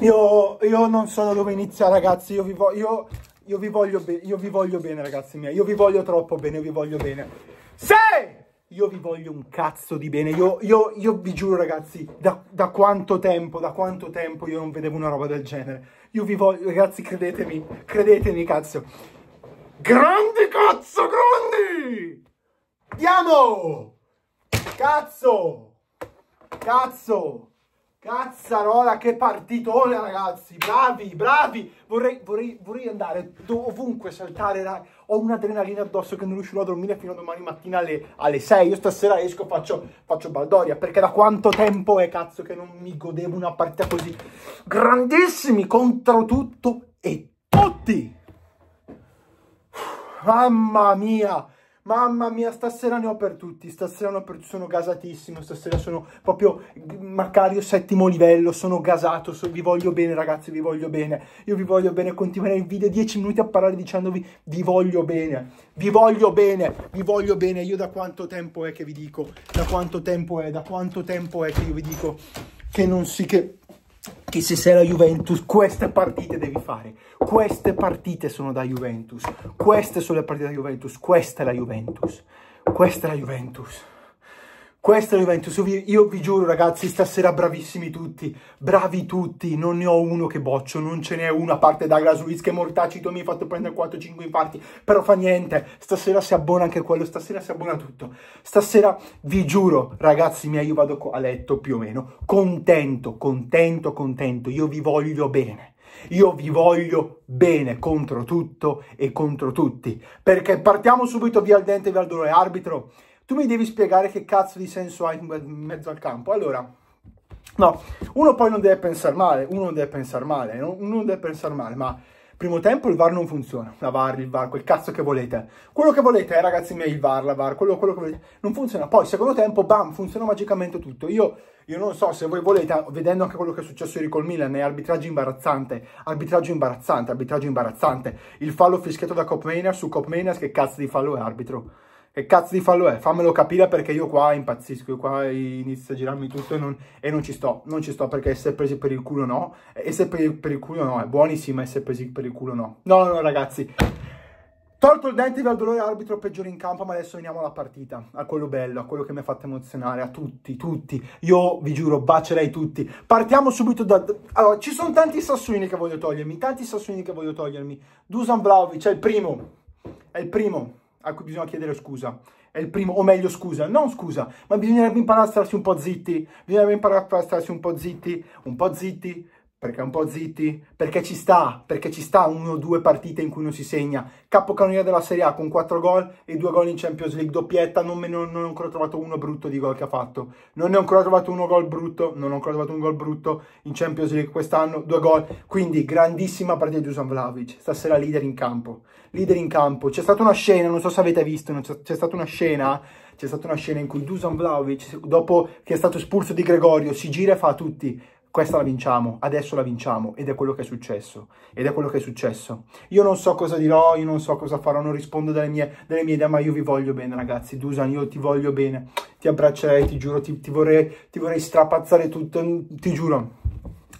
Io, io non so da dove iniziare, ragazzi. Io vi, vo- io, io vi voglio io vi voglio bene, ragazzi miei. Io vi voglio troppo bene, io vi voglio bene. Sì! Io vi voglio un cazzo di bene. Io, io, io vi giuro, ragazzi, da, da quanto tempo, da quanto tempo io non vedevo una roba del genere. Io vi voglio, ragazzi, credetemi, credetemi, cazzo. Grandi cazzo, grandi! Andiamo! Cazzo! Cazzo! Cazzarola, che partitone, ragazzi! Bravi, bravi! Vorrei, vorrei, vorrei andare ovunque, saltare. Ra- Ho un'adrenalina addosso che non riuscirò a dormire fino a domani mattina alle, alle 6. Io stasera esco, faccio, faccio baldoria, perché da quanto tempo è, cazzo, che non mi godevo una partita così. Grandissimi contro tutto e tutti! Mamma mia! Mamma mia, stasera ne ho per tutti, stasera ne ho per tutti, sono gasatissimo, stasera sono proprio Macario settimo livello, sono gasato, so, vi voglio bene ragazzi, vi voglio bene, io vi voglio bene, continuerei il video 10 minuti a parlare dicendovi vi voglio bene, vi voglio bene, vi voglio bene, io da quanto tempo è che vi dico, da quanto tempo è, da quanto tempo è che io vi dico che non si, che che se sei la Juventus queste partite devi fare. Queste partite sono da Juventus. Queste sono le partite da Juventus. Questa è la Juventus. Questa è la Juventus. Questa è la Juventus. Io vi, giuro ragazzi, stasera bravissimi tutti. Bravi tutti. Non ne ho uno che boccio. Non ce n'è uno a parte Douglas Luiz che mortacito mi ha fatto prendere 4-5 infarti. Però fa niente. Stasera si abbona anche quello. Stasera si abbona tutto. Stasera vi giuro ragazzi miei, io vado a letto più o meno. Contento, contento, contento. Io vi voglio bene. Io vi voglio bene contro tutto e contro tutti. Perché partiamo subito via al dente e via al dolore. Arbitro, tu mi devi spiegare che cazzo di senso ha in mezzo al campo. Allora, no, uno poi non deve pensare male, uno non deve pensare male, uno non deve pensare male, ma primo tempo il VAR non funziona, la VAR, il VAR, quel cazzo che volete. Quello che volete, eh, ragazzi miei, il VAR, la VAR, quello, quello che volete, non funziona. Poi, secondo tempo, bam, funziona magicamente tutto. Io, io non so se voi volete, vedendo anche quello che è successo ieri col Milan, è arbitraggio imbarazzante, arbitraggio imbarazzante, arbitraggio imbarazzante. Il fallo fischiato da Copmania su Copmania, che cazzo di fallo è arbitro? Che cazzo di fallo è? Fammelo capire perché io qua impazzisco, io qua inizio a girarmi tutto e non, e non ci sto, non ci sto perché essere presi per il culo no, essere per, per il culo no, è buonissima essere presi per il culo no. No, no, ragazzi, tolto il dente dal dolore arbitro peggiore in campo, ma adesso veniamo alla partita, a quello bello, a quello che mi ha fatto emozionare, a tutti, tutti, io vi giuro, bacerei tutti. Partiamo subito da... Allora, ci sono tanti sassuini che voglio togliermi, tanti sassuini che voglio togliermi. Dusan Vlaovic è il primo, è il primo a cui bisogna chiedere scusa. È il primo, o meglio scusa, non scusa, ma bisognerebbe imparare a starsi un po' zitti, bisognerebbe imparare a starsi un po' zitti, un po' zitti, perché un po' zitti, perché ci sta, perché ci sta uno o due partite in cui non si segna. Capocannoniere della Serie A con 4 gol e 2 gol in Champions League, doppietta, non, me, non, non ho ancora trovato uno brutto di gol che ha fatto. Non ne ho ancora trovato uno gol brutto, non ho ancora trovato un gol brutto in Champions League quest'anno, due gol. Quindi grandissima partita di Dusan Vlaovic, stasera leader in campo. Leader in campo. C'è stata una scena, non so se avete visto, c'è stata una scena c'è stata una scena in cui Dusan Vlaovic, dopo che è stato espulso di Gregorio, si gira e fa a tutti questa la vinciamo, adesso la vinciamo ed è quello che è successo, ed è quello che è successo. Io non so cosa dirò, io non so cosa farò, non rispondo delle mie, delle mie idee, ma io vi voglio bene ragazzi, Dusan, io ti voglio bene, ti abbraccerei, ti giuro, ti, ti, vorrei, ti vorrei strapazzare tutto, ti giuro.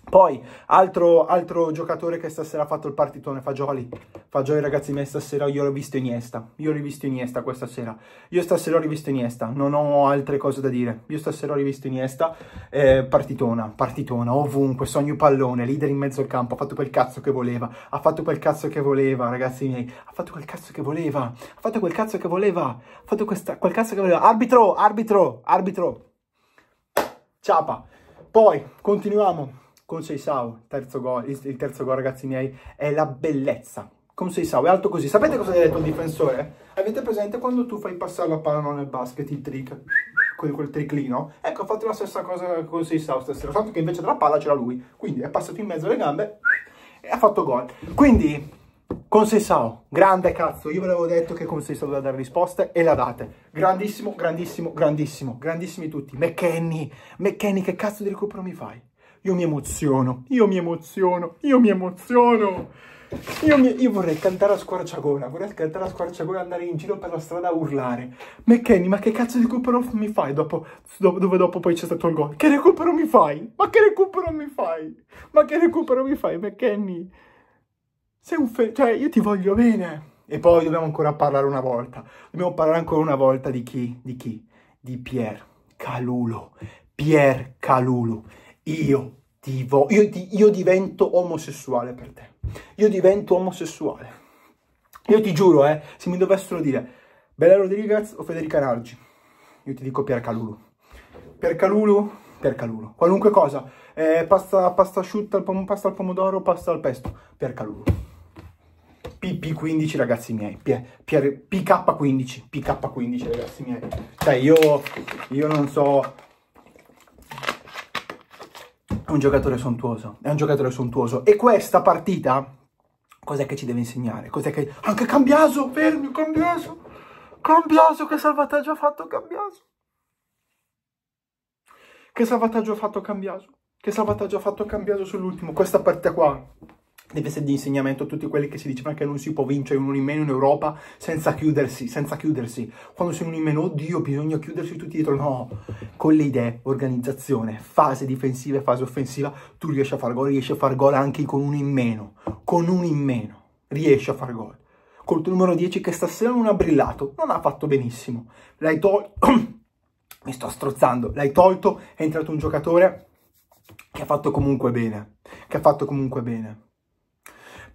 Poi, altro, altro, giocatore che stasera ha fatto il partitone, Fagioli. Fagioli, ragazzi, me stasera io l'ho visto Iniesta. Io ho rivisto Iniesta questa sera. Io stasera ho rivisto Iniesta, non ho altre cose da dire. Io stasera ho rivisto Iniesta, eh, partitona, partitona, ovunque, sogno pallone, leader in mezzo al campo, ha fatto quel cazzo che voleva, ha fatto quel cazzo che voleva, ragazzi miei, ha fatto quel cazzo che voleva, ha fatto quel cazzo che voleva, ha fatto questa, quel cazzo che voleva. Arbitro, arbitro, arbitro. Ciapa. Poi, continuiamo con Seisao, terzo gol, il terzo gol ragazzi miei, è la bellezza. Con Seisao, è alto così. Sapete cosa ha detto il difensore? Avete presente quando tu fai passare la palla nel basket, il trick, quel, quel triclino? Ecco, ha fatto la stessa cosa con Seisao stasera, soltanto che invece della palla c'era lui. Quindi è passato in mezzo alle gambe e ha fatto gol. Quindi, con Seisao, grande cazzo, io ve l'avevo detto che con Seisao doveva dare risposte e la date. Grandissimo, grandissimo, grandissimo, grandissimi tutti. McKenny, McKenny, che cazzo di recupero mi fai? Io mi emoziono, io mi emoziono, io mi emoziono. Io, mi, io, vorrei cantare a squarciagola, vorrei cantare a squarciagola e andare in giro per la strada a urlare. McKenny, ma che cazzo di recupero mi fai dopo, dopo, dove dopo poi c'è stato il gol? Che recupero mi fai? Ma che recupero mi fai? Ma che recupero mi fai, McKenny? Sei un fe... Cioè, io ti voglio bene. E poi dobbiamo ancora parlare una volta. Dobbiamo parlare ancora una volta di chi? Di chi? Di Pier Calulo. Pier Calulo. Io ti voglio... Io, io divento omosessuale per te. Io divento omosessuale. Io ti giuro, eh, se mi dovessero dire Bella Rodriguez o Federica Nargi, io ti dico Pier Calulu. Pier Calulu, Pier Calulu. Qualunque cosa. Eh, pasta, pasta asciutta, pasta al pomodoro, pasta al pesto. Pier Calulu. PP15 ragazzi miei, PK15, PK15 ragazzi miei. Cioè io, io non so, è un giocatore sontuoso, è un giocatore sontuoso. E questa partita, cos'è che ci deve insegnare? Cos'è che... Anche Cambiaso, fermi, Cambiaso! Cambiaso, che salvataggio ha fatto Cambiaso! Che salvataggio ha fatto Cambiaso? Che salvataggio ha fatto Cambiaso sull'ultimo? Questa partita qua deve essere di insegnamento a tutti quelli che si dicevano che non si può vincere un in meno in Europa senza chiudersi, senza chiudersi. Quando sei un in meno, oddio, bisogna chiudersi tutti dietro. No, con le idee, organizzazione, fase difensiva e fase offensiva, tu riesci a fare gol, riesci a fare gol anche con un in meno. Con un in meno, riesci a fare gol. Col tuo numero 10 che stasera non ha brillato, non ha fatto benissimo. L'hai tolto, mi sto strozzando, l'hai tolto, è entrato un giocatore che ha fatto comunque bene, che ha fatto comunque bene.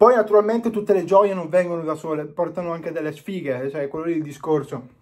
Poi naturalmente tutte le gioie non vengono da sole, portano anche delle sfighe, cioè quello lì il discorso.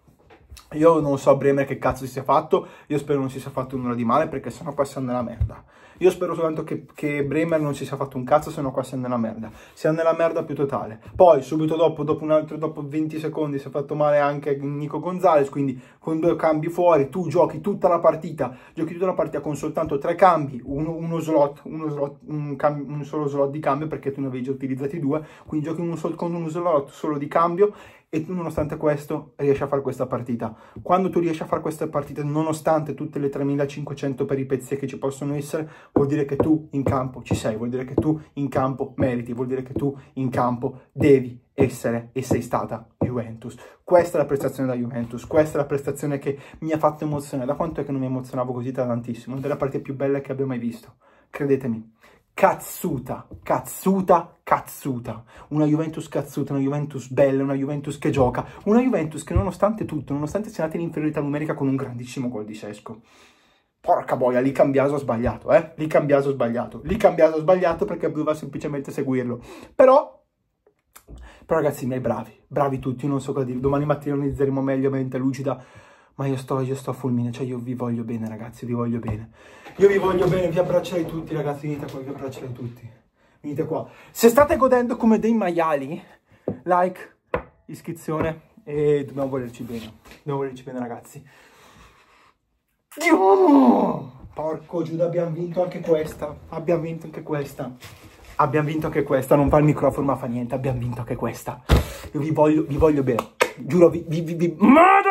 Io non so Bremer che cazzo si sia fatto, io spero non si sia fatto nulla di male perché sennò qua siamo nella merda. Io spero soltanto che, che, Bremer non si sia fatto un cazzo, se no qua siamo nella merda. Siamo nella merda più totale. Poi, subito dopo, dopo un altro, dopo 20 secondi, si è fatto male anche Nico Gonzalez, quindi con due cambi fuori, tu giochi tutta la partita, giochi tutta la partita con soltanto tre cambi, uno, uno slot, uno slot un, cambio, un, solo slot di cambio, perché tu ne avevi già utilizzati due, quindi giochi uno, con uno slot solo di cambio e nonostante questo riesci a fare questa partita. Quando tu riesci a fare questa partita, nonostante tutte le 3500 peripezie che ci possono essere, vuol dire che tu in campo ci sei, vuol dire che tu in campo meriti, vuol dire che tu in campo devi essere e sei stata Juventus. Questa è la prestazione da Juventus, questa è la prestazione che mi ha fatto emozionare. Da quanto è che non mi emozionavo così tantissimo? Una delle partite più belle che abbia mai visto. Credetemi cazzuta, cazzuta, cazzuta. Una Juventus cazzuta, una Juventus bella, una Juventus che gioca. Una Juventus che nonostante tutto, nonostante sia nata in inferiorità numerica con un grandissimo gol di Sesco. Porca boia, lì Cambiaso ha sbagliato, eh? Lì Cambiaso ha sbagliato. Lì Cambiaso ha sbagliato perché doveva semplicemente seguirlo. Però, però ragazzi miei, bravi, bravi tutti, io non so cosa dire. Domani mattina inizzeremo meglio, mente lucida ma io sto, io sto a fulmine, cioè io vi voglio bene ragazzi, vi voglio bene. Io vi voglio bene, vi abbraccerei tutti ragazzi, venite qua, vi abbraccerei tutti. Venite qua. Se state godendo come dei maiali, like, iscrizione e dobbiamo volerci bene. Dobbiamo volerci bene ragazzi. Oh, porco Giuda, abbiamo vinto anche questa. Abbiamo vinto anche questa. Abbiamo vinto anche questa, non fa il microfono ma fa niente, abbiamo vinto anche questa. Io vi voglio, vi voglio bene. Giuro, vi, vi, vi, vi... Madonna!